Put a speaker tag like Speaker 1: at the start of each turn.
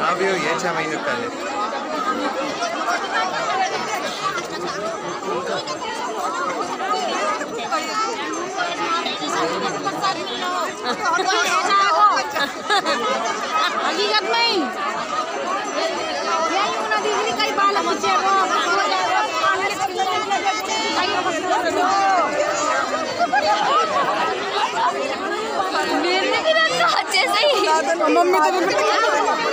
Speaker 1: हाँ भी हुई है छः महीने पहले।
Speaker 2: हकीकत में यही होना दीदी कई बाल बच्चे
Speaker 3: से
Speaker 2: ही